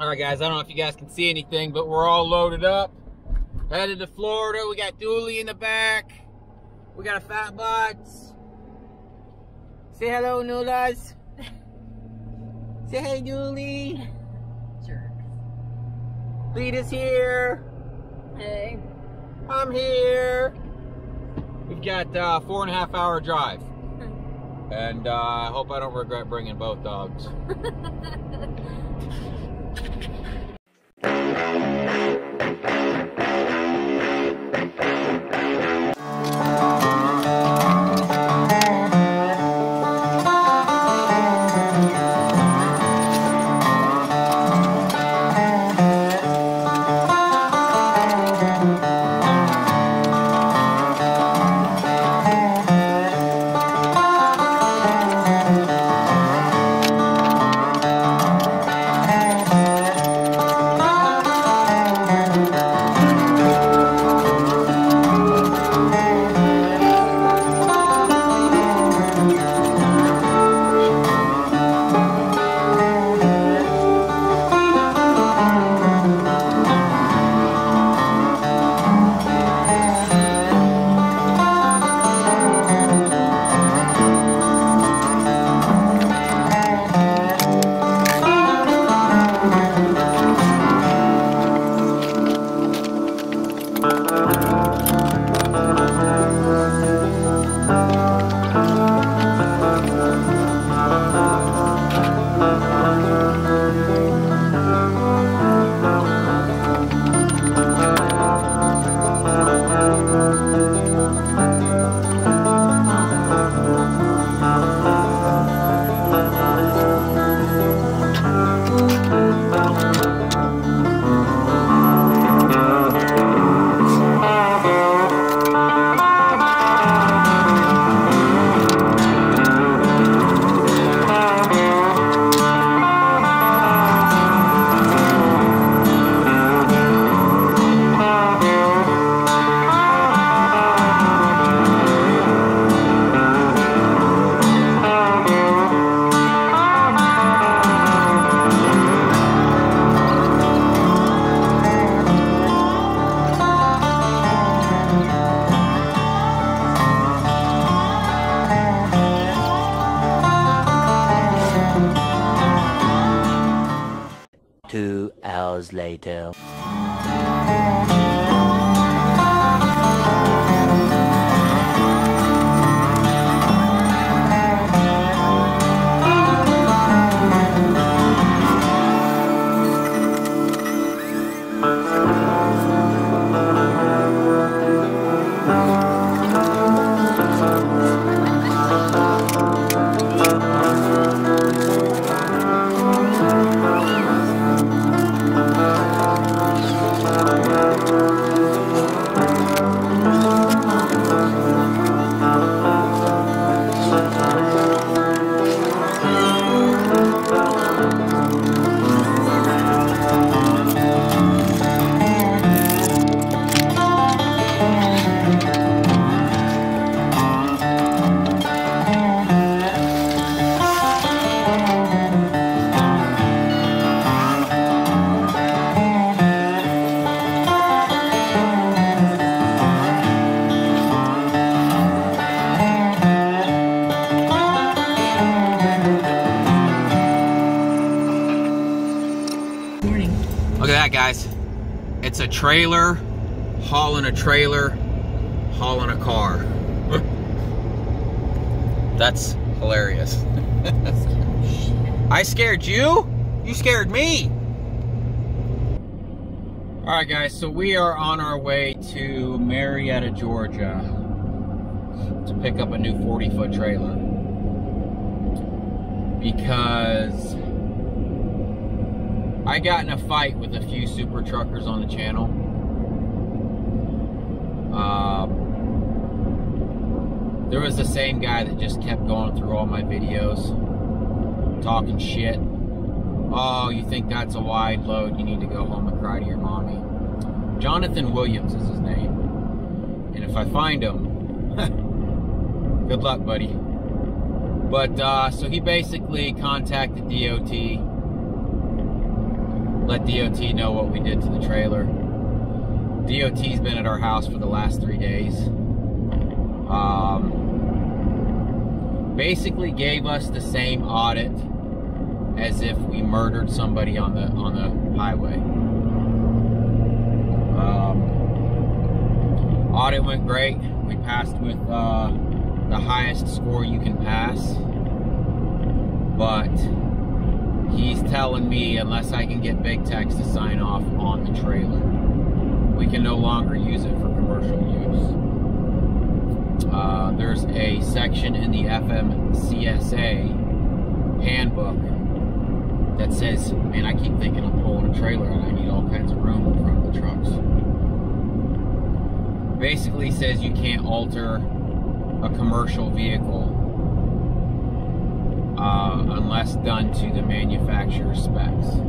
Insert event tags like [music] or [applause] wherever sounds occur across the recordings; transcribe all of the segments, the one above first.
All right, guys, I don't know if you guys can see anything, but we're all loaded up. Headed to Florida. We got Dooley in the back. We got a Fat Butts. Say hello, Nulas. [laughs] Say hey, Dooley. Jerk. Lead Lita's here. Hey. I'm here. We've got uh, four and a half hour drive. [laughs] And uh, I hope I don't regret bringing both dogs. [laughs] Two trailer hauling a trailer hauling a car. [laughs] That's hilarious. [laughs] I scared you? You scared me. All right, guys, so we are on our way to Marietta, Georgia to pick up a new 40 foot trailer because I got in a fight with a few super truckers on the channel. Um, there was the same guy that just kept going through all my videos, talking shit. Oh, you think that's a wide load? You need to go home and cry to your mommy. Jonathan Williams is his name. And if I find him, [laughs] good luck, buddy. But, uh, so he basically contacted DOT let DOT know what we did to the trailer. DOT's been at our house for the last three days. Um, basically gave us the same audit as if we murdered somebody on the on the highway. Um, audit went great. We passed with uh, the highest score you can pass, but he's telling me unless I can get Big Tex to sign off on the trailer, we can no longer use it for commercial use. Uh, there's a section in the FMCSA handbook that says, man, I keep thinking I'm pulling a trailer and I need all kinds of room in front of the trucks. Basically says you can't alter a commercial vehicle uh, unless done to the manufacturer's specs.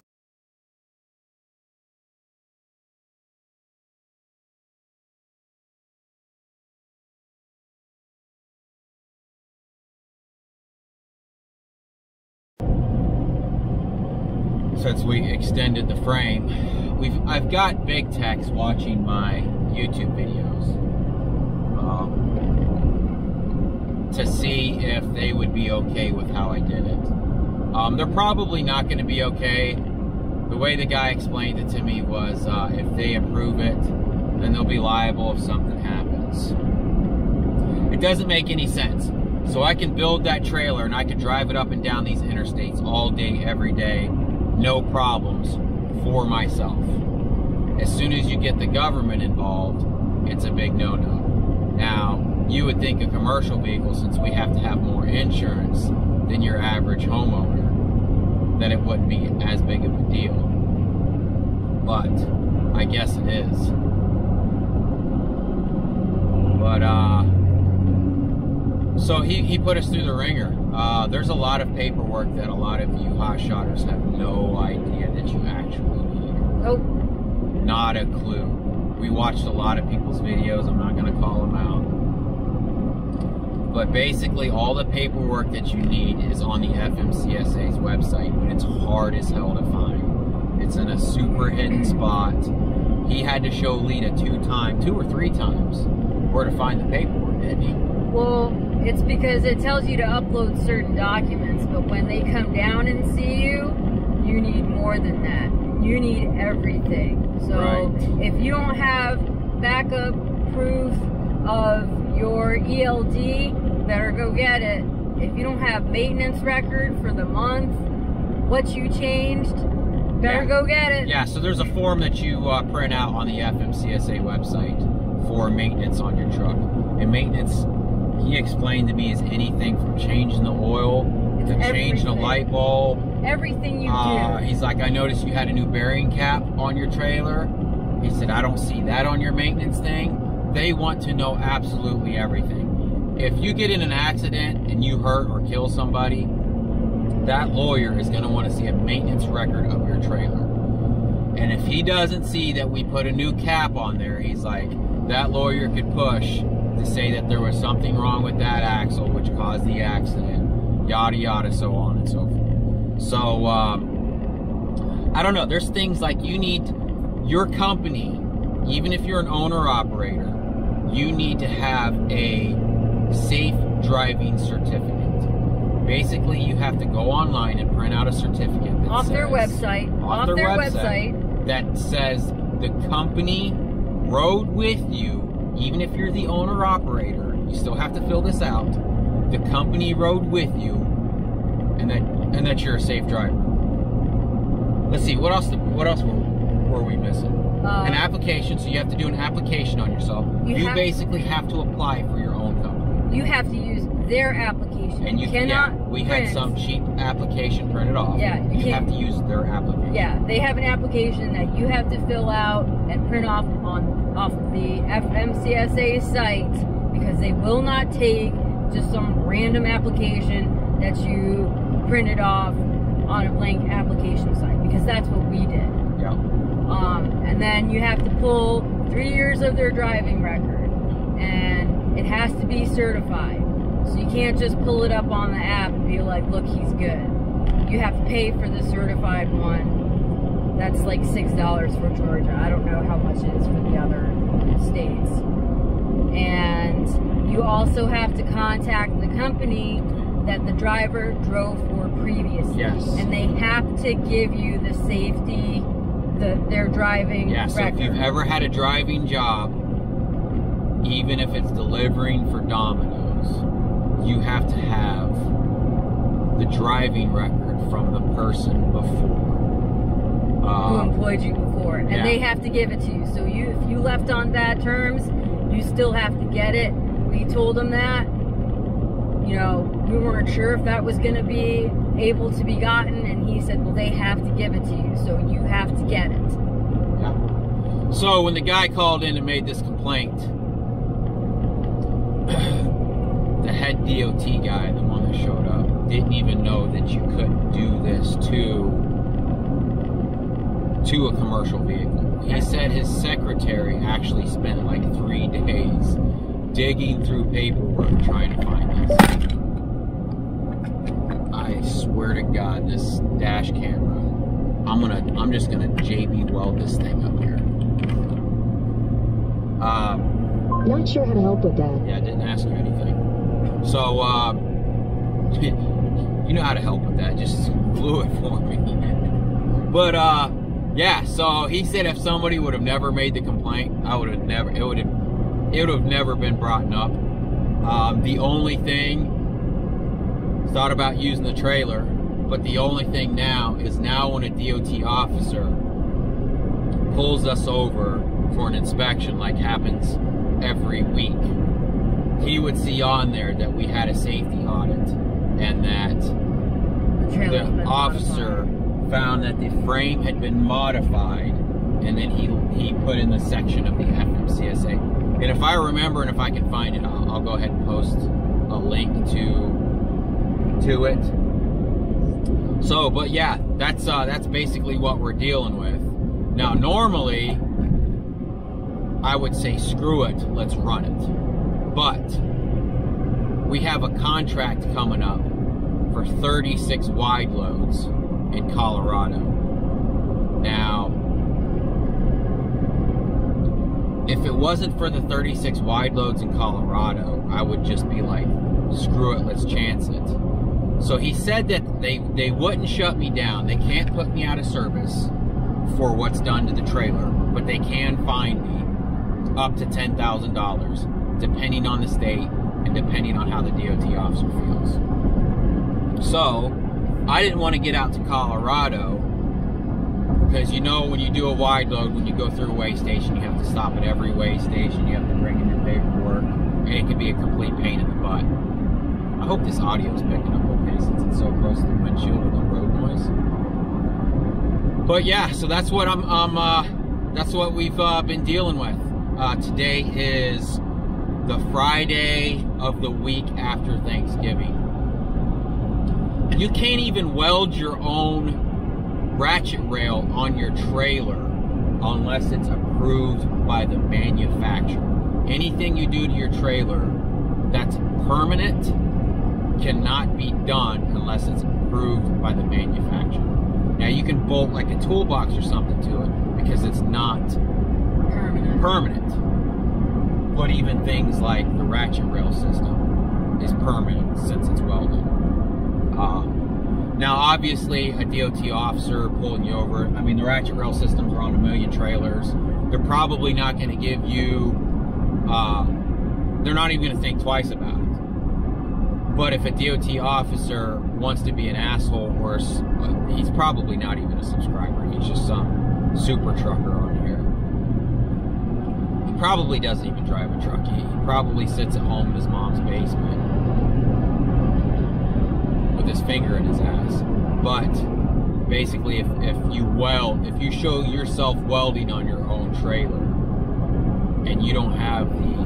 Since we extended the frame, we've I've got Big Tex watching my YouTube videos um, to see if they would be okay with how I did it. Um, they're probably not going to be okay. The way the guy explained it to me was uh, if they approve it, then they'll be liable if something happens. It doesn't make any sense. So I can build that trailer and I can drive it up and down these interstates all day, every day, no problems for myself. As soon as you get the government involved, it's a big no-no. Now, you would think a commercial vehicle, since we have to have more insurance than your average homeowner, that it wouldn't be as big of a deal. But I guess it is. But uh so he, he put us through the ringer. Uh, there's a lot of paperwork that a lot of you hot shotters have no idea that you actually need. Nope. Not a clue. We watched a lot of people's videos. I'm not going to call them out. But basically, all the paperwork that you need is on the FMCSA's website, but it's hard as hell to find. It's in a super hidden spot. He had to show Lita two times, two or three times, where to find the paperwork, didn't he? Well, it's because it tells you to upload certain documents, but when they come down and see you, you need more than that. You need everything. So Right. if you don't have backup proof of your ELD, better go get it. If you don't have maintenance record for the month, what you changed, better Yeah. go get it. Yeah, so there's a form that you uh, print out on the FMCSA website for maintenance on your truck. And maintenance, he explained to me, is anything from changing the oil It's to changing the light bulb. Everything you Uh, do. he's like, I noticed you had a new bearing cap on your trailer. He said, I don't see that on your maintenance thing. They want to know absolutely everything. If you get in an accident and you hurt or kill somebody, that lawyer is going to want to see a maintenance record of your trailer. And if he doesn't see that we put a new cap on there, he's like, that lawyer could push to say that there was something wrong with that axle which caused the accident, yada yada, so on and so forth. So, um, I don't know. There's things like you need your company, even if you're an owner operator, you need to have a safe driving certificate. Basically, you have to go online and print out a certificate that off their website. off Off, their their, website. website. that says the company rode with you, even if you're the owner operator, you still have to fill this out. The company rode with you, and that and that you're a safe driver. Let's see what else. What else were, were we missing? Uh, an application. So you have to do an application on yourself. You You, have- basically have to apply for your own company. you have to use their application. And you cannot. yeah, we had some cheap application printed off. Yeah, you you have to use their application. Yeah, they have an application that you have to fill out and print off on off the FMCSA site because they will not take just some random application that you printed off on a blank application site because that's what we did. Um, and then you have to pull three years of their driving record, and it has to be certified. So you can't just pull it up on the app and be like, "Look, he's good." You have to pay for the certified one. that's like six dollars for Georgia. I don't know how much it is for the other states. And you also have to contact the company that the driver drove for previously. Yes. And they have to give you the safety, the their driving Yeah, so record. if you've ever had a driving job, even if it's delivering for Domino's, you have to have the driving record from the person before. who Um, employed you before, and yeah. they have to give it to you. So you, if you left on bad terms, you still have to get it. We told them that. You know, we weren't sure if that was going to be able to be gotten, and he said, "Well, they have to give it to you, so you have to get it." yeah. So when the guy called in and made this complaint, [clears throat] the head DOT guy, the one that showed up, didn't even know that you couldn't do this to to a commercial vehicle. He said his secretary actually spent like three days digging through paperwork trying to find this. I swear to God, this dash camera. I'm gonna. I'm just gonna JB weld this thing up here. Um, Not sure how to help with that. yeah, I didn't ask you anything. So, uh, [laughs] you know how to help with that. Just [laughs] glue it for me. [laughs] but, uh, yeah, so he said if somebody would have never made the complaint, I would have never, it would have, it would have never been brought up. Um, the only thing, thought about using the trailer, but the only thing now is now when a DOT officer pulls us over for an inspection like happens every week, he would see on there that we had a safety audit and that The, the officer found that the frame had been modified and then he he put in the section of the FMCSA. And if I remember and if I can find it, I'll, I'll go ahead and post a link to to it. So, but yeah, that's uh, that's basically what we're dealing with. Now, normally, I would say screw it, let's run it. But we have a contract coming up for 36 wide loads in Colorado. Now, if it wasn't for the 36 wide loads in Colorado, I would just be like, screw it, let's chance it. So he said that they, they wouldn't shut me down. They can't put me out of service for what's done to the trailer, but they can fine me up to $10,000 depending on the state and depending on how the DOT officer feels. So, I didn't want to get out to Colorado because you know when you do a wide load, when you go through a weigh station, you have to stop at every weigh station, you have to bring in your paperwork, and it can be a complete pain in the butt. Hope this audio is picking up okay since it's so close to the windshield the road noise. But yeah, so that's what I'm, um, uh, that's what we've uh, been dealing with. Uh, today is the Friday of the week after Thanksgiving. You can't even weld your own ratchet rail on your trailer unless it's approved by the manufacturer. Anything you do to your trailer that's permanent cannot be done unless it's approved by the manufacturer. Now you can bolt like a toolbox or something to it because it's not permanent. permanent. But even things like the ratchet rail system is permanent since it's welded. Um, now, obviously, a DOT officer pulling you over, I mean, the ratchet rail systems are on a million trailers. They're probably not going to give you, uh, they're not even going to think twice about it. But if a DOT officer wants to be an asshole, or he's probably not even a subscriber, he's just some super trucker on here. He probably doesn't even drive a truck. He, he probably sits at home in his mom's basement with his finger in his ass. But basically, if, if you weld, if you show yourself welding on your own trailer and you don't have the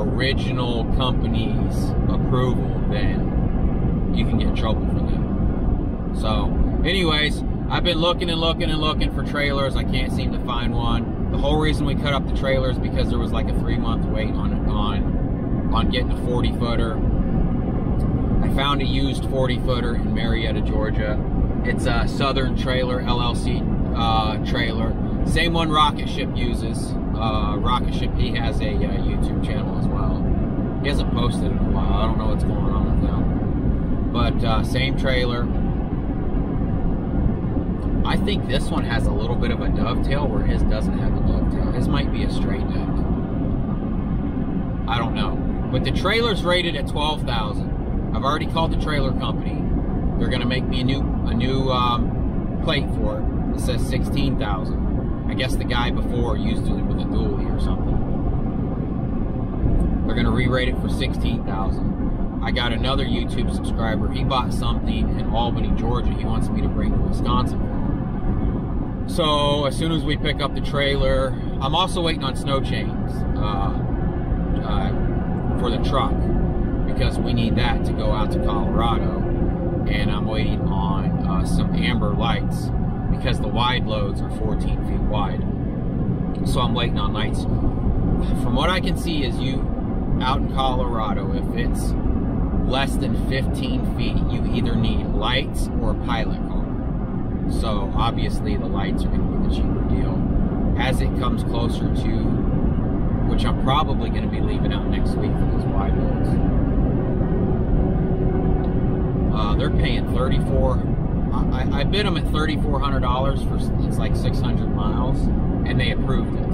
original company's approval, then you can get trouble for that. So, anyways, I've been looking and looking and looking for trailers. I can't seem to find one. The whole reason we cut up the trailers because there was like a three month wait on on on getting a 40 footer. I found a used 40 footer in Marietta, Georgia. It's a Southern Trailer LLC uh, trailer. Same one Rocket Ship uses. Uh, Rocket Ship, he has a uh, YouTube channel as well. He hasn't posted in a while. I don't know what's going on with them. But uh, same trailer. I think this one has a little bit of a dovetail where his doesn't have a dovetail. His might be a straight deck. I don't know. But the trailer's rated at 12000 I've already called the trailer company. They're going to make me a new a new um, plate for it. It says 16000 I guess the guy before used it with a dually or something. They're going to re-rate it for 16000 I got another YouTube subscriber. He bought something in Albany, Georgia. He wants me to bring to Wisconsin so as soon as we pick up the trailer, I'm also waiting on snow chains uh, uh, for the truck because we need that to go out to Colorado. And I'm waiting on uh, some amber lights because the wide loads are 14 feet wide. So I'm waiting on lights. From what I can see is you out in Colorado, if it's less than 15 feet, you either need lights or a pilot car. So obviously the lights are to be the cheaper deal. As it comes closer to, which I'm probably going to be leaving out next week for these wide loads. Uh, they're paying 34. I, I bid them at $3,400 for it's like 600 miles, and they approved it.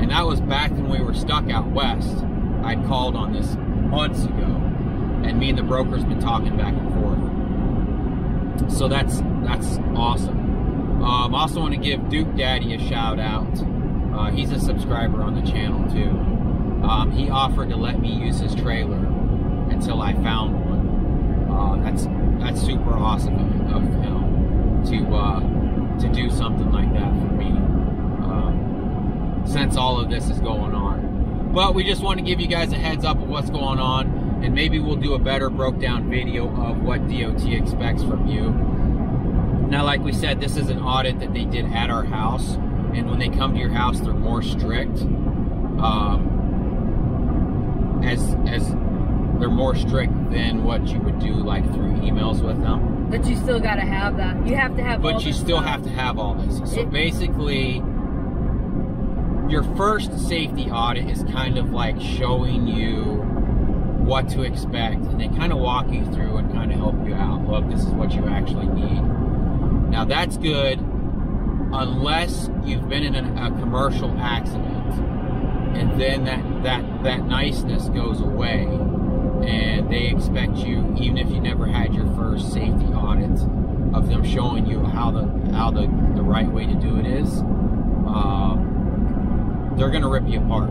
And that was back when we were stuck out west. I'd called on this months ago, and me and the broker's been talking back and forth. So that's that's awesome. Um, also want to give Duke Daddy a shout out. Uh, he's a subscriber on the channel too. Um, he offered to let me use his trailer until I found one. Uh, that's that's super awesome of, him to uh, to do something like that for me. Um, since all of this is going on, but we just want to give you guys a heads up of what's going on, and maybe we'll do a better broke down video of what DOT expects from you now, like we said, this is an audit that they did at our house, and when they come to your house, they're more strict. Um, as as they're more strict than what you would do like through emails with them. But you still got to have that. You have to have. But you still stuff. have to have all this. So It- basically, your first safety audit is kind of like showing you what to expect, and they kind of walk you through and kind of help you out. Look, this is what you actually need. Now that's good unless you've been in a, a commercial accident and then that, that, that niceness goes away and they expect you, even if you never had your first safety audit of them showing you how the, how the, the right way to do it is, uh, they're going to rip you apart.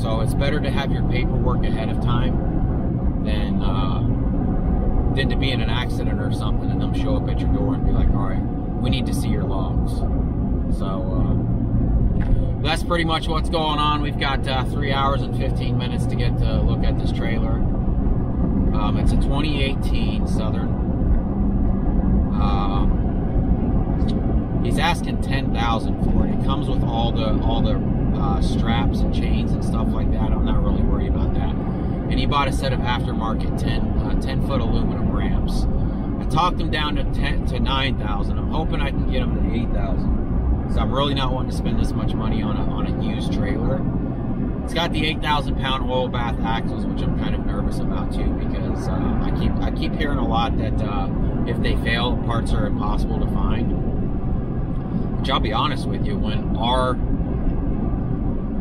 So it's better to have your paperwork ahead of time than uh, than to be in an accident or something and them show up at your door and be like, all right, we need to see your logs. So uh, that's pretty much what's going on. We've got uh, three hours and 15 minutes to get to look at this trailer. Um, it's a 2018 Southern. Um, he's asking 10,000 for it. It comes with all the all the uh, straps and chains and stuff like that. I'm not really worried about that. And he bought a set of aftermarket 10 uh, 10 foot aluminum ramps. I talked him down to 10 to 9,000. I'm hoping I can get him to 8,000. So I'm really not wanting to spend this much money on a on a used trailer. It's got the 8,000 pound oil bath axles, which I'm kind of nervous about too, because uh, I keep I keep hearing a lot that uh, if they fail, parts are impossible to find. Which I'll be honest with you, when our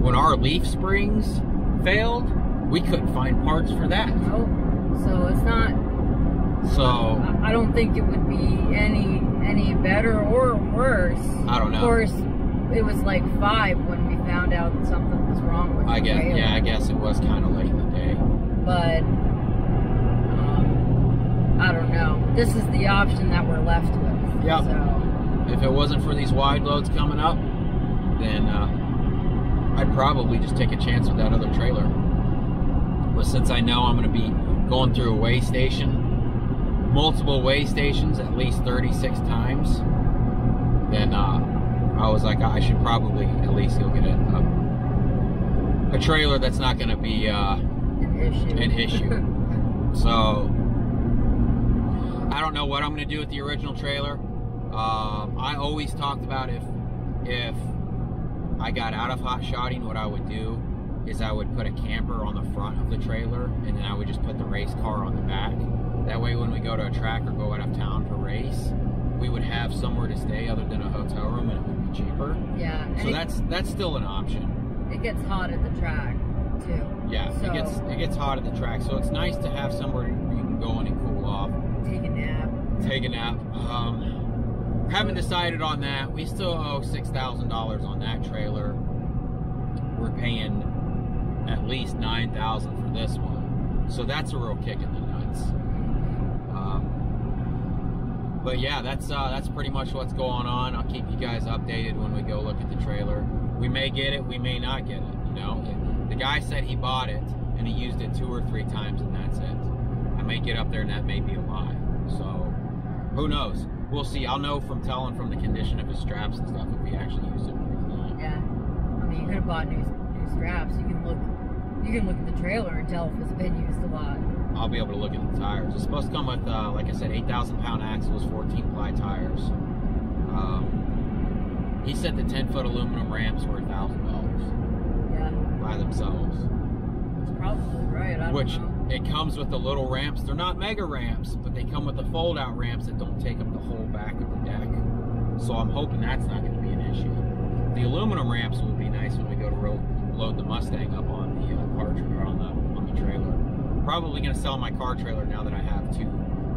when our leaf springs failed, we couldn't find parts for that. Nope. So it's not. So I don't think it would be any any better or worse. I don't know. Of course, it was like five when we found out something was wrong with I guess trailer. yeah, I guess it was kind of late in the day. But um, I don't know. This is the option that we're left with. Yeah. So If it wasn't for these wide loads coming up, then uh, I'd probably just take a chance with that other trailer. But since I know I'm going to be going through a weigh station, multiple weigh stations at least 36 times, then uh, I was like, I should probably at least go get a, a, a trailer that's not going to be uh, an issue. an issue. [laughs] So I don't know what I'm going to do with the original trailer. Um, I always talked about if if I got out of hot shotting, what I would do is I would put a camper on the front of the trailer and then I would just put the race car on the back. That way when we go to a track or go out of town to race, we would have somewhere to stay other than a hotel room and it would be cheaper. Yeah. So it- that's that's still an option. it gets hot at the track too. Yeah, So- it gets it gets hot at the track, so it's nice to have somewhere you can go in and cool off, Take a nap. take a nap. Um, haven't decided on that. We still owe six thousand dollars on that trailer. We're paying at least nine thousand for this one, so that's a real kick in the nuts. Um, but yeah, that's uh, that's pretty much what's going on. I'll keep you guys updated when we go look at the trailer. We may get it, we may not get it. You know, the guy said he bought it and he used it two or three times, and that's it. I may get up there and that may be a lie. So who knows? We'll see. I'll know from telling from the condition of his straps and stuff if he actually used it or not. Yeah. I mean, you could have bought new new straps. You can look. You can look at the trailer and tell if it's been used a lot. I'll be able to look at the tires. It's supposed to come with, uh, like I said, 8,000 pound axles, 14 ply tires. Um, he said the 10 foot aluminum ramps were $1,000 Yeah. by themselves. That's probably right. I don't Which know. it comes with the little ramps. They're not mega ramps, but they come with the fold out ramps that don't take up the whole back of the deck. So I'm hoping that's not going to be an issue. The aluminum ramps would be nice when we go to load the Mustang up on the uh, car tra- or on the on the trailer. Probably going to sell my car trailer now that I have two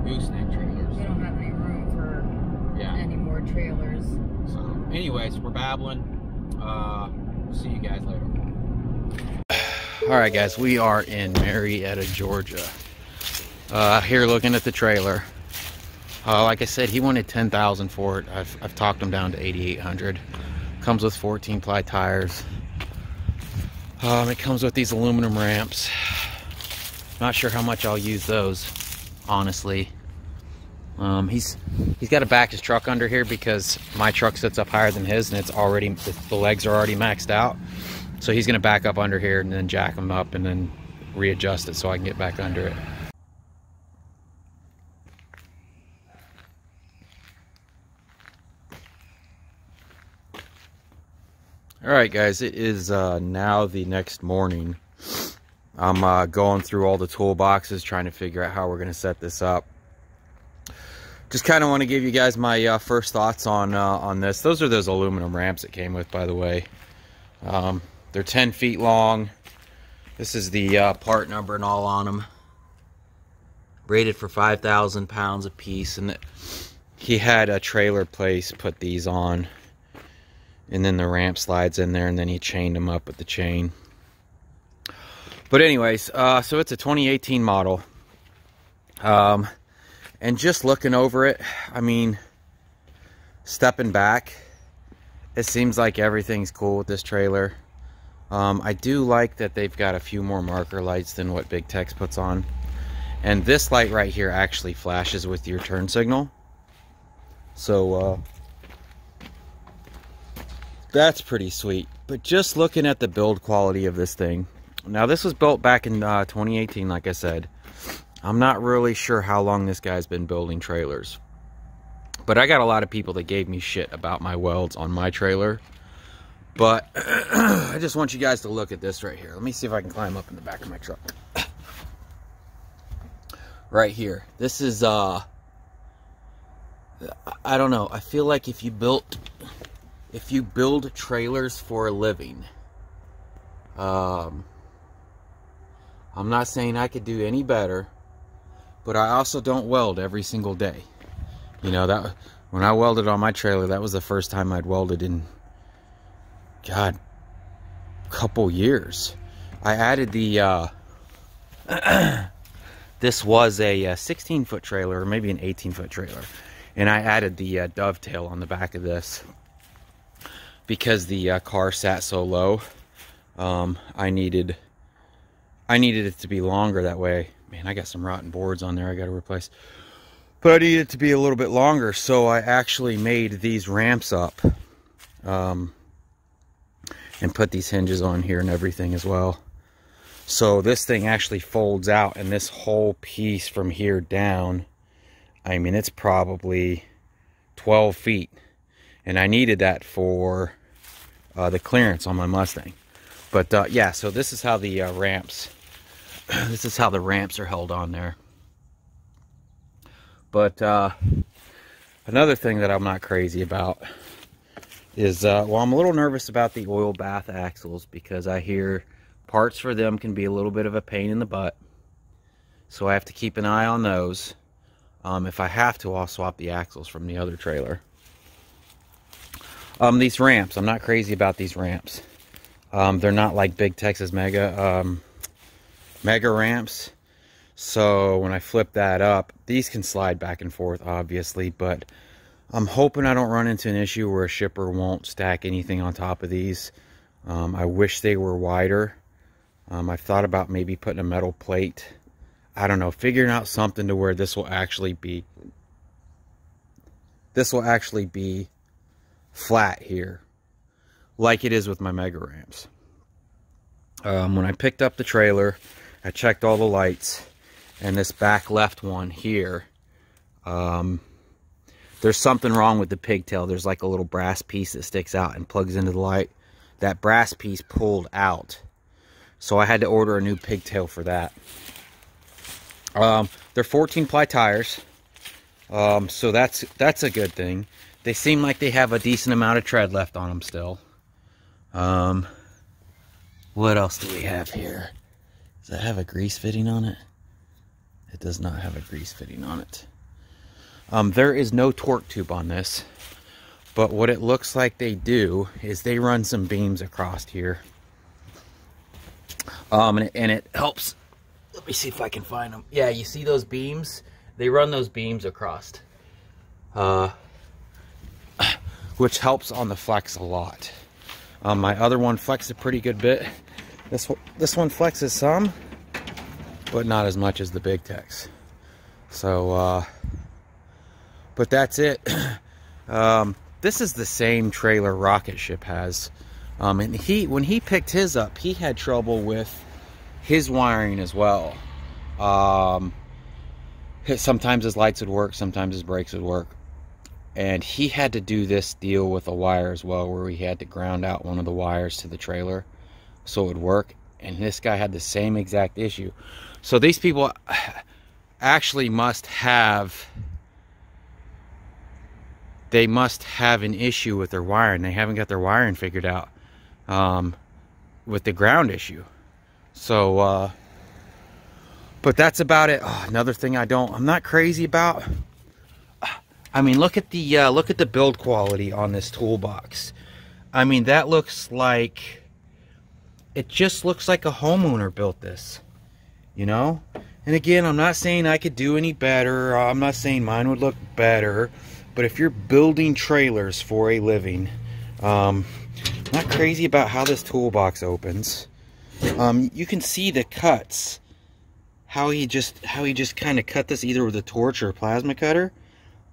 gooseneck trailers. We don't have any room for Yeah. any more trailers. So, anyways, we're babbling. Uh, see you guys later. [sighs] All right, guys, we are in Marietta, Georgia. Uh, here looking at the trailer. Uh, like I said, he wanted 10000 for it. I've, I've talked him down to 8800 Comes with 14 ply tires. Um, it comes with these aluminum ramps. Not sure how much I'll use those, honestly. Um, he's he's got to back his truck under here because my truck sits up higher than his, and it's already the, legs are already maxed out. So he's gonna back up under here and then jack them up and then readjust it so I can get back under it. All right, guys, it is uh, now the next morning. I'm uh, going through all the toolboxes, trying to figure out how we're gonna set this up just kind of want to give you guys my uh, first thoughts on uh, on this. Those are those aluminum ramps it came with, by the way. Um, they're 10 feet long. This is the uh, part number and all on them. Rated for 5,000 pounds a piece, and he had a trailer place put these on, and then the ramp slides in there, and then he chained them up with the chain. But anyways, uh, so it's a 2018 model. Um, and just looking over it, I mean, stepping back, it seems like everything's cool with this trailer. Um, I do like that they've got a few more marker lights than what Big Tex puts on. And this light right here actually flashes with your turn signal. So, uh, that's pretty sweet. But just looking at the build quality of this thing. Now, this was built back in uh, 2018, like I said. I'm not really sure how long this guy's been building trailers. But I got a lot of people that gave me shit about my welds on my trailer. But [clears throat] I just want you guys to look at this right here. Let me see if I can climb up in the back of my truck. [coughs] right here. This is, uh, I don't know. I feel like if you built, if you build trailers for a living, um, I'm not saying I could do any better but I also don't weld every single day. You know that when I welded on my trailer, that was the first time I'd welded in God, couple years. I added the uh, [clears throat] this was a, uh 16 foot trailer or maybe an 18 foot trailer, and I added the uh, dovetail on the back of this because the uh, car sat so low. Um, I needed I needed it to be longer that way man, I got some rotten boards on there I got to replace. But I needed it to be a little bit longer, so I actually made these ramps up. Um, and put these hinges on here and everything as well. So this thing actually folds out, and this whole piece from here down, I mean, it's probably 12 feet. And I needed that for uh, the clearance on my Mustang. But uh, yeah, so this is how the uh, ramps, [clears throat] this is how the ramps are held on there. But uh, another thing that I'm not crazy about is, uh, well, I'm a little nervous about the oil bath axles because I hear parts for them can be a little bit of a pain in the butt. So I have to keep an eye on those. Um, if I have to, I'll swap the axles from the other trailer. Um, these ramps, I'm not crazy about these ramps. Um, they're not like Big Tex's Mega um, Mega ramps. So when I flip that up, these can slide back and forth, obviously, but I'm hoping I don't run into an issue where a shipper won't stack anything on top of these. Um, I wish they were wider. Um, I've thought about maybe putting a metal plate. I don't know, figuring out something to where this will actually be, this will actually be flat here, like it is with my Mega Ramps. Um, when I picked up the trailer, I checked all the lights and this back left one here, um, there's something wrong with the pigtail. There's like a little brass piece that sticks out and plugs into the light. That brass piece pulled out. So I had to order a new pigtail for that. Um, they're 14 ply tires. Um, so that's that's a good thing. They seem like they have a decent amount of tread left on them still. Um, what else do we have here? Does that have a grease fitting on it? It does not have a grease fitting on it. Um, there is no torque tube on this, but what it looks like they do is they run some beams across here. Um, and, it, and it helps. Let me see if I can find them. Yeah, you see those beams? They run those beams across. Uh, which helps on the flex a lot. Um, my other one flexes a pretty good bit. This one, this one flexes some, but not as much as the Big Tex. So, uh, but that's it. [clears throat] um, this is the same trailer Rocket Ship has. Um, and he, when he picked his up, he had trouble with his wiring as well. Um, sometimes his lights would work, sometimes his brakes would work. And he had to do this deal with a wire as well, where he had to ground out one of the wires to the trailer so it would work. And this guy had the same exact issue. So these people [sighs] actually must have they must have an issue with their wiring. They haven't got their wiring figured out um, with the ground issue. So, uh, but that's about it. Oh, another thing I don't, I'm not crazy about. I mean, look at the uh, look at the build quality on this toolbox. I mean, that looks like it just looks like a homeowner built this. You know? And again, I'm not saying I could do any better. I'm not saying mine would look better. But if you're building trailers for a living, um, not crazy about how this toolbox opens. Um, you can see the cuts. How he just how he just kind of cut this either with a torch or a plasma cutter,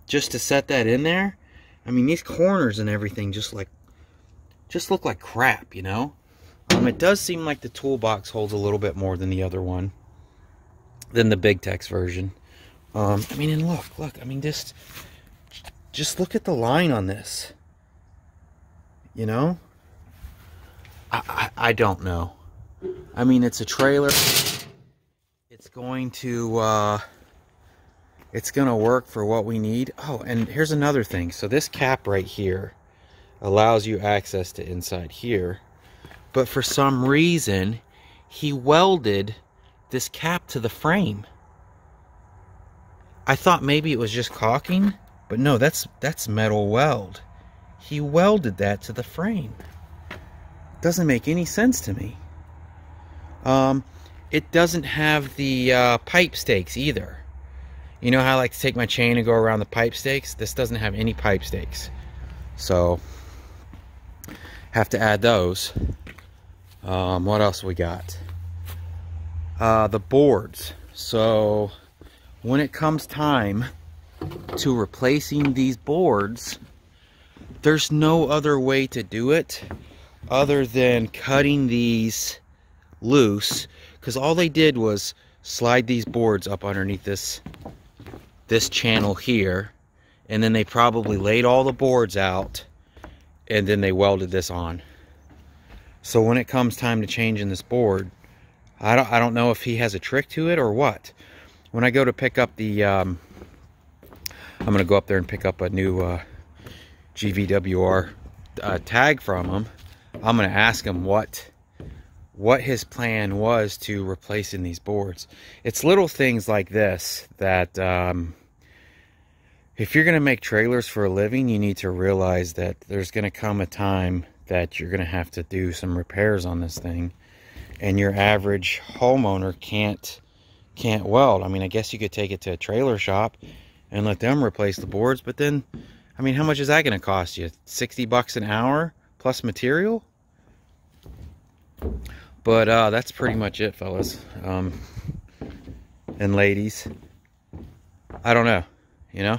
just to set that in there. I mean, these corners and everything just like just look like crap, you know. Um, it does seem like the toolbox holds a little bit more than the other one, than the Big Tex version. Um, I mean, and look, look. I mean, just just look at the line on this. You know? I, I, I don't know. I mean, it's a trailer. It's going to, uh, it's going to work for what we need. Oh, and here's another thing. So this cap right here allows you access to inside here. But for some reason, he welded this cap to the frame. I thought maybe it was just caulking. But no, that's that's metal weld. He welded that to the frame. Doesn't make any sense to me. Um, it doesn't have the uh, pipe stakes either. You know how I like to take my chain and go around the pipe stakes? This doesn't have any pipe stakes. So, have to add those. Um, what else we got? Uh, the boards. So, when it comes time to replacing these boards, there's no other way to do it other than cutting these loose because all they did was slide these boards up underneath this this channel here and then they probably laid all the boards out and then they welded this on So when it comes time to changing this board, I don't, I don't know if he has a trick to it or what. When I go to pick up the, um, I'm going to go up there and pick up a new uh, GVWR uh, tag from him. I'm going to ask him what what his plan was to replacing these boards. It's little things like this that um, if you're going to make trailers for a living, you need to realize that there's going to come a time that you're going to have to do some repairs on this thing and your average homeowner can't can't weld. I mean, I guess you could take it to a trailer shop and let them replace the boards, but then I mean, how much is that going to cost you? 60 bucks an hour plus material? But uh, that's pretty much it, fellas. Um, and ladies. I don't know. You know?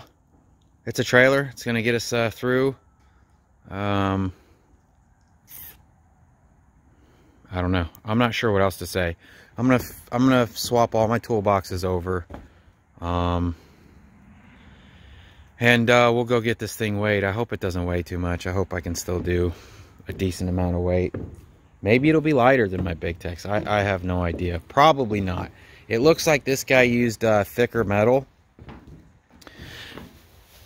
It's a trailer. It's going to get us uh, through. Um, I don't know. I'm not sure what else to say. I'm gonna I'm gonna swap all my toolboxes over, um, and uh, we'll go get this thing weighed. I hope it doesn't weigh too much. I hope I can still do a decent amount of weight. Maybe it'll be lighter than my Big Tex. I, I have no idea. Probably not. It looks like this guy used uh, thicker metal.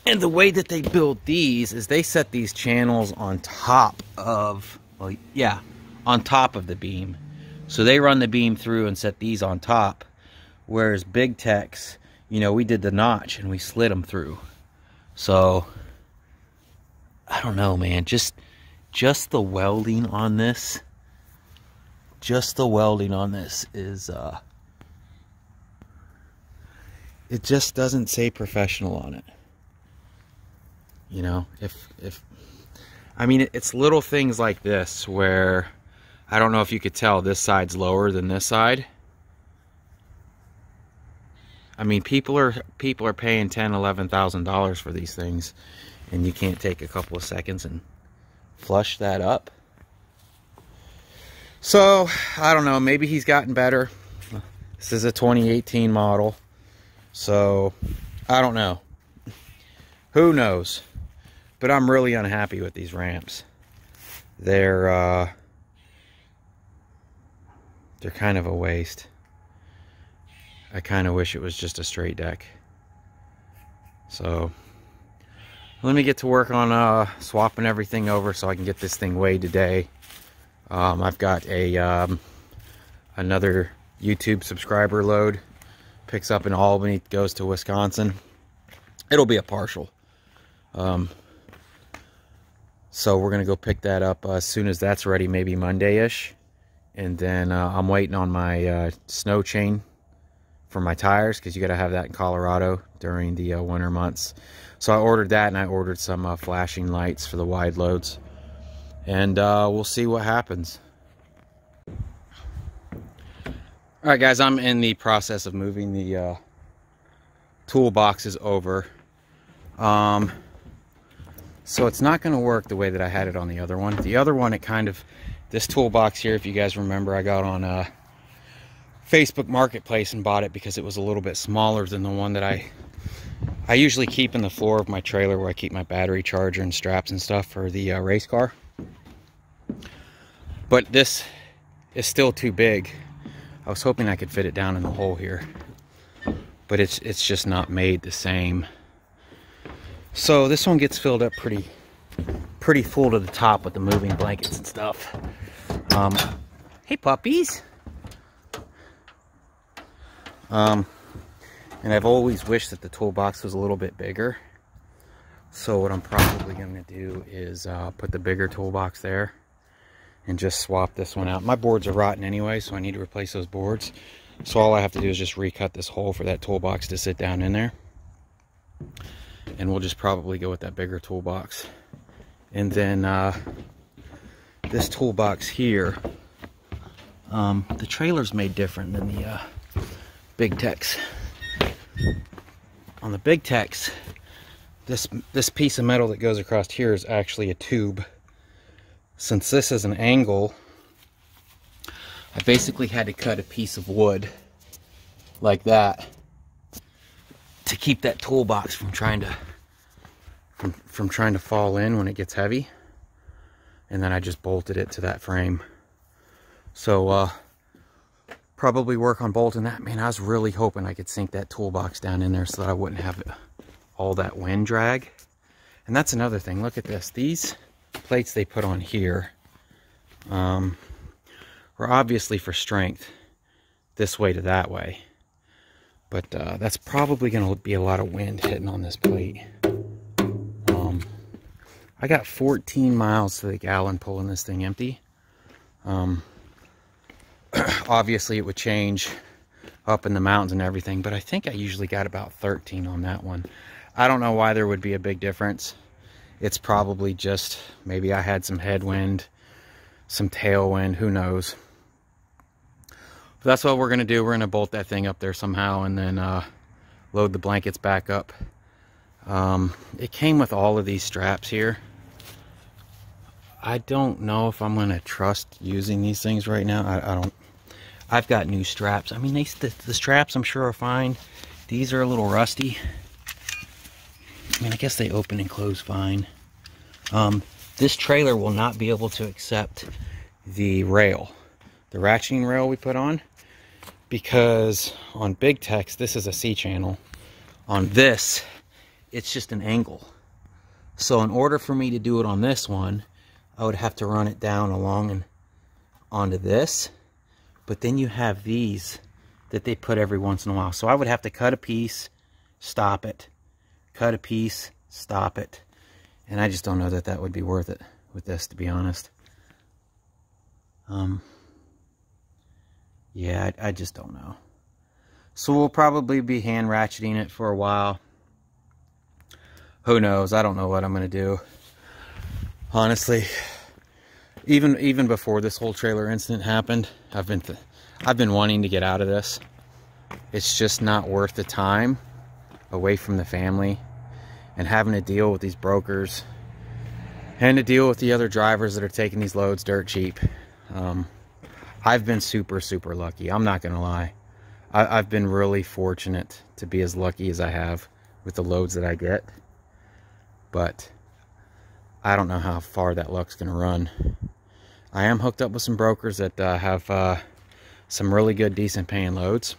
And the way that they build these is they set these channels on top of, well, yeah, on top of the beam. So they run the beam through and set these on top. Whereas Big Tex, you know, we did the notch and we slid them through. So, I don't know, man. Just, just the welding on this just the welding on this is uh it just doesn't say professional on it you know if if I mean it's little things like this where I don't know if you could tell this side's lower than this side I mean people are people are paying ten eleven thousand dollars for these things and you can't take a couple of seconds and flush that up so, I don't know, maybe he's gotten better. This is a 2018 model. So, I don't know. Who knows? But I'm really unhappy with these ramps. They're, uh, they're kind of a waste. I kind of wish it was just a straight deck. So, let me get to work on uh, swapping everything over so I can get this thing weighed today. Um, I've got a um, another YouTube subscriber load. Picks up in Albany, goes to Wisconsin. It'll be a partial. Um, so we're going to go pick that up uh, as soon as that's ready, maybe Monday-ish. And then uh, I'm waiting on my uh, snow chain for my tires because you got to have that in Colorado during the uh, winter months. So I ordered that and I ordered some uh, flashing lights for the wide loads and uh, we'll see what happens. All right, guys, I'm in the process of moving the uh, toolboxes over. Um, so it's not going to work the way that I had it on the other one. The other one, it kind of, this toolbox here, if you guys remember, I got on uh, Facebook Marketplace and bought it because it was a little bit smaller than the one that I I usually keep in the floor of my trailer where I keep my battery charger and straps and stuff for the uh, race car. But this is still too big. I was hoping I could fit it down in the hole here. But it's it's just not made the same. So this one gets filled up pretty pretty full to the top with the moving blankets and stuff. Um, hey puppies. Um, and I've always wished that the toolbox was a little bit bigger. So what I'm probably going to do is uh, put the bigger toolbox there and just swap this one out. My boards are rotten anyway, so I need to replace those boards. So all I have to do is just recut this hole for that toolbox to sit down in there. And we'll just probably go with that bigger toolbox. And then uh, this toolbox here, um, the trailer's made different than the uh, Big Tex. On the Big Tex, this, this piece of metal that goes across here is actually a tube since this is an angle, I basically had to cut a piece of wood like that to keep that toolbox from trying to from, from trying to fall in when it gets heavy. And then I just bolted it to that frame. So, uh, probably work on bolting that. Man, I was really hoping I could sink that toolbox down in there so that I wouldn't have all that wind drag. And that's another thing. Look at this. These plates they put on here um, were obviously for strength this way to that way. But uh, that's probably going to be a lot of wind hitting on this plate. I got 14 miles to the gallon pulling this thing empty. Um, [clears throat] obviously, it would change up in the mountains and everything, but I think I usually got about 13 on that one. I don't know why there would be a big difference. It's probably just maybe I had some headwind, some tailwind, who knows. But that's what we're going to do. We're going to bolt that thing up there somehow and then uh, load the blankets back up. Um, it came with all of these straps here. I don't know if I'm to trust using these things right now. I, I, don't. I've got new straps. I mean, they, the, the straps I'm sure are fine. These are a little rusty. I mean, I guess they open and close fine. Um, this trailer will not be able to accept the rail, the ratcheting rail we put on because on Big Tex, this is a C channel. On this, it's just an angle. So in order for me to do it on this one, I would have to run it down along and onto this. But then you have these that they put every once in a while. So I would have to cut a piece, stop it, cut a piece, stop it. And I just don't know that that would be worth it with this, to be honest. Um, yeah, I, I just don't know. So we'll probably be hand ratcheting it for a while. Who knows? I don't know what I'm going to do. Honestly, even even before this whole trailer incident happened, I've been I've been wanting to get out of this. It's just not worth the time away from the family and having to deal with these brokers and to deal with the other drivers that are taking these loads dirt cheap. Um, I've been super, super lucky. I'm not to lie. I, have been really fortunate to be as lucky as I have with the loads that I get. But I don't know how far that luck's going to run. I am hooked up with some brokers that uh, have uh, some really good, decent paying loads.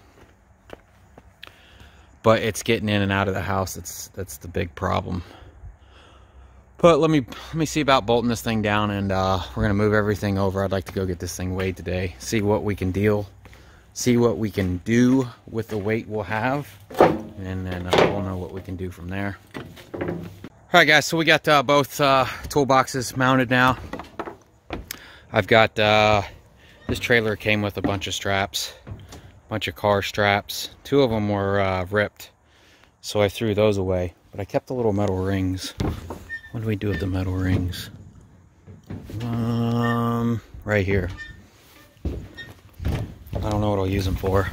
But it's getting in and out of the house that's that's the big problem. But let me let me see about bolting this thing down and uh, we're gonna move everything over. I'd like to go get this thing weighed today. See what we can deal. See what we can do with the weight we'll have. And then uh, we'll know what we can do from there. All right guys, so we got uh, both uh, toolboxes mounted now. I've got, uh, this trailer came with a bunch of straps. A bunch of car straps. Two of them were uh, ripped. So I threw those away. But I kept the little metal rings. What do we do with the metal rings? Um, right here. I don't know what I'll use them for,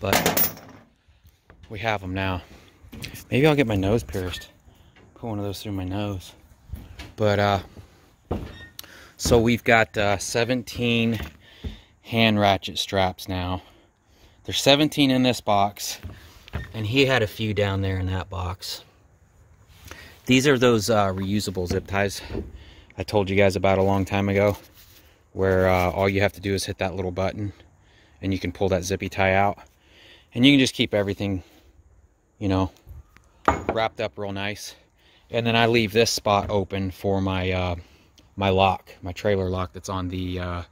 but we have them now. Maybe I'll get my nose pierced. Put one of those through my nose. But, uh, so we've got uh, 17 hand ratchet straps now. There's 17 in this box, and he had a few down there in that box. These are those uh, reusable zip ties I told you guys about a long time ago, where uh, all you have to do is hit that little button and you can pull that zippy tie out. And you can just keep everything, you know, wrapped up real nice. And then I leave this spot open for my uh, my lock, my trailer lock that's on the uh,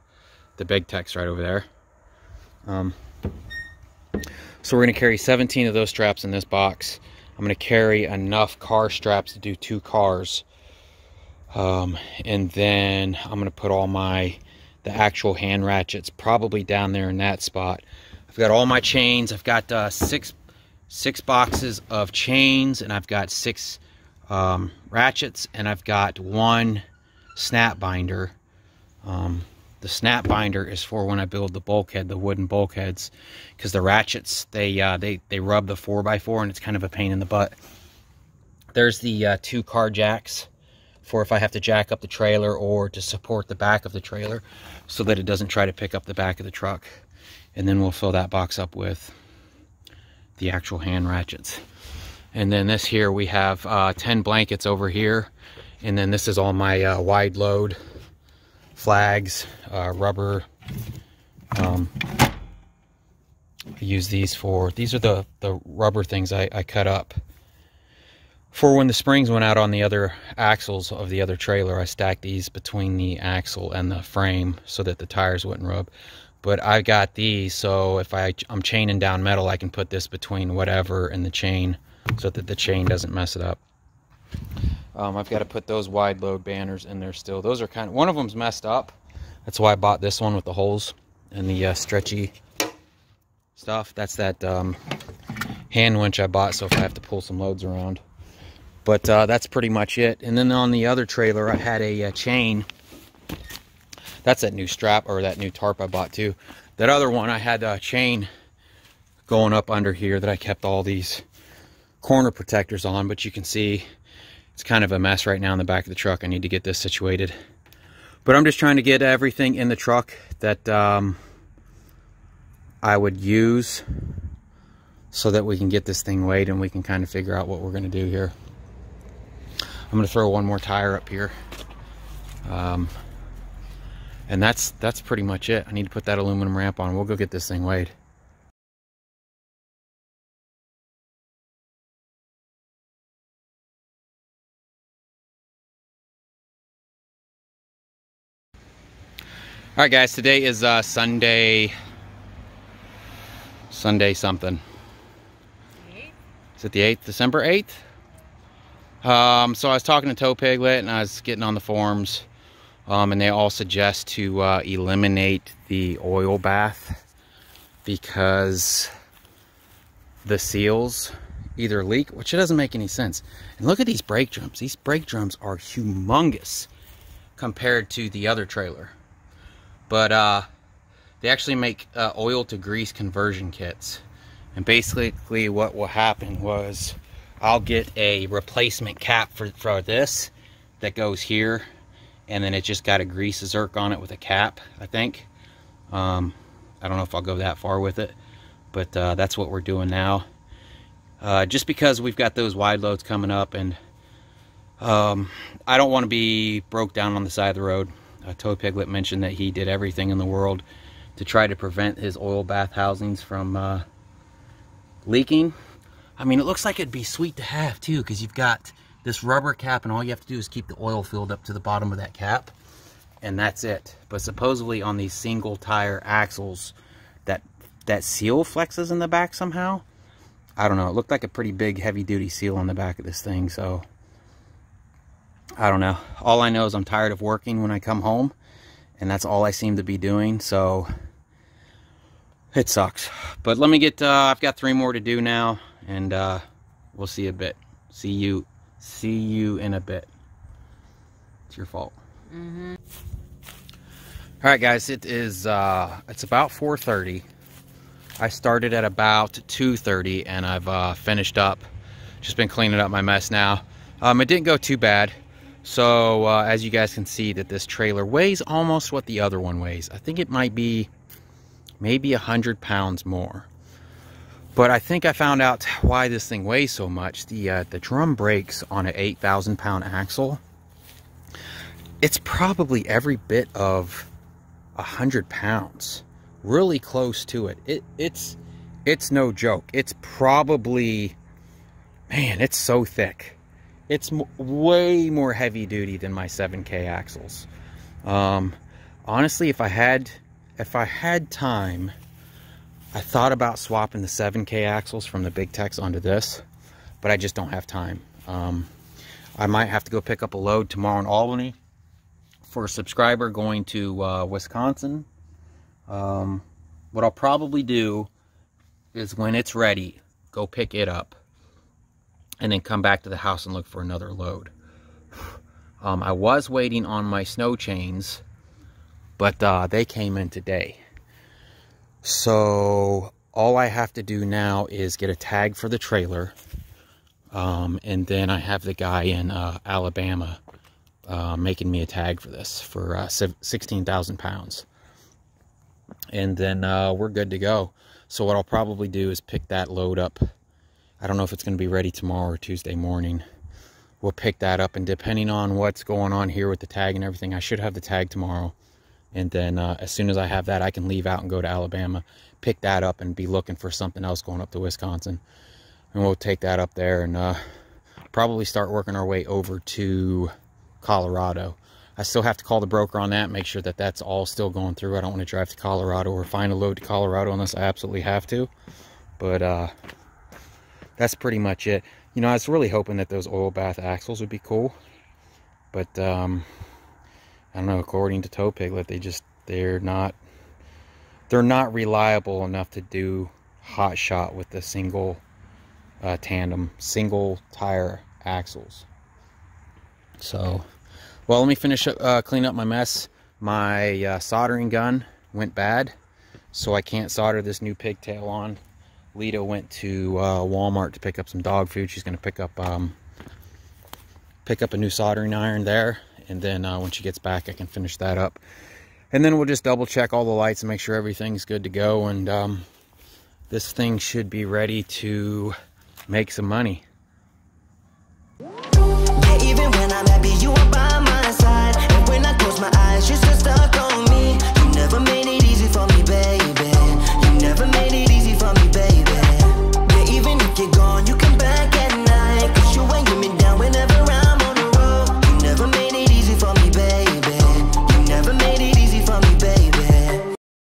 the Big Tex right over there. Um, so we're going to carry 17 of those straps in this box. I'm going to carry enough car straps to do two cars. Um, and then I'm going to put all my, the actual hand ratchets probably down there in that spot. I've got all my chains. I've got uh, six, six boxes of chains and I've got six um, ratchets and I've got one snap binder. Um, the snap binder is for when I build the bulkhead, the wooden bulkheads, because the ratchets, they, uh, they, they rub the 4x4 and it's kind of a pain in the butt. There's the uh, two car jacks for if I have to jack up the trailer or to support the back of the trailer so that it doesn't try to pick up the back of the truck. And then we'll fill that box up with the actual hand ratchets. And then this here, we have uh, 10 blankets over here. And then this is all my uh, wide load flags, uh, rubber Um, I use these for, these are the, the rubber things I, I cut up. For when the springs went out on the other axles of the other trailer, I stacked these between the axle and the frame so that the tires wouldn't rub. But I've got these, so if I, I'm chaining down metal, I can put this between whatever and the chain so that the chain doesn't mess it up. Um, I've got to put those wide load banners in there still. Those are kind of, one of them's messed up. That's why I bought this one with the holes and the uh, stretchy stuff. That's that um, hand winch I bought, so if I have to pull some loads around. But uh, that's pretty much it. And then on the other trailer, I had a, a uh, chain. That's that new strap or that new tarp I bought too. That other one, I had a chain going up under here that I kept all these corner protectors on, but you can see it's kind of a mess right now in the back of the truck. I need to get this situated. But I'm just trying to get everything in the truck that um, I would use so that we can get this thing weighed and we can kind of figure out what we're going to do here. I'm going to throw one more tire up here. Um, and that's that's pretty much it. I need to put that aluminum ramp on. We'll go get this thing weighed. All right, guys, today is uh, Sunday, Sunday something. Is it the 8th, December 8th? Um, so I was talking to Tow Piglet and I was getting on the forums um, and they all suggest to uh, eliminate the oil bath because the seals either leak, which it doesn't make any sense. And look at these brake drums. These brake drums are humongous compared to the other trailer. But uh, they actually make uh, oil to grease conversion kits. And basically what will happen was I'll get a replacement cap for, for this that goes here. And then it just got a grease zerk on it with a cap, I think. Um, I don't know if I'll go that far with it. But uh, that's what we're doing now. Uh, just because we've got those wide loads coming up and um, I don't want to be broke down on the side of the road uh, Piglet mentioned that he did everything in the world to try to prevent his oil bath housings from uh, leaking. I mean, it looks like it'd be sweet to have too, because you've got this rubber cap and all you have to do is keep the oil filled up to the bottom of that cap and that's it. But supposedly on these single tire axles, that that seal flexes in the back somehow. I don't know. It looked like a pretty big heavy duty seal on the back of this thing. So I don't know. All I know is I'm tired of working when I come home. And that's all I seem to be doing. So it sucks. But let me get, uh, I've got three more to do now. And uh, we'll see a bit. See you, see you in a bit. It's your fault. Mm -hmm. All right, guys, it is, uh, it's about 4.30. I started at about 2.30 and I've uh, finished up. Just been cleaning up my mess now. Um, it didn't go too bad. So uh, as you guys can see that this trailer weighs almost what the other one weighs. I think it might be maybe a hundred pounds more. But I think I found out why this thing weighs so much. The uh, the drum brakes on an 8,000 pound axle, it's probably every bit of a hundred pounds. Really close to it. It it's it's no joke. It's probably man, it's so thick it's way more heavy duty than my 7K axles. Um, honestly, if I had, if I had time, I thought about swapping the 7K axles from the Big Tex onto this, but I just don't have time. Um, I might have to go pick up a load tomorrow in Albany for a subscriber going to uh, Wisconsin. Um, what I'll probably do is when it's ready, go pick it up and then come back to the house and look for another load. [sighs] Um, I was waiting on my snow chains, but uh, they came in today. So all I have to do now is get a tag for the trailer. Um, and then I have the guy in uh, Alabama uh, making me a tag for this for uh, 16,000 pounds. And then uh, we're good to go. So what I'll probably do is pick that load up I don't know if it's going to be ready tomorrow or Tuesday morning. We'll pick that up, and depending on what's going on here with the tag and everything, I should have the tag tomorrow. And then uh, as soon as I have that, I can leave out and go to Alabama, pick that up and be looking for something else going up to Wisconsin. And we'll take that up there and uh, probably start working our way over to Colorado. I still have to call the broker on that, make sure that that's all still going through. I don't want to drive to Colorado or find a load to Colorado unless I absolutely have to. But uh, that's pretty much it. You know, I was really hoping that those oil bath axles would be cool. But, um, I don't know, according to Tow Piglet, they just, they're not, they're not reliable enough to do hot shot with the single uh, tandem, single tire axles. So, well, let me finish uh, clean up my mess. My uh, soldering gun went bad, so I can't solder this new pigtail on. Lita went to uh, Walmart to pick up some dog food. She's going to pick up um, pick up a new soldering iron there, and then uh, when she gets back, I can finish that up. And then we'll just double check all the lights and make sure everything's good to go. And um, this thing should be ready to make some money. Yeah,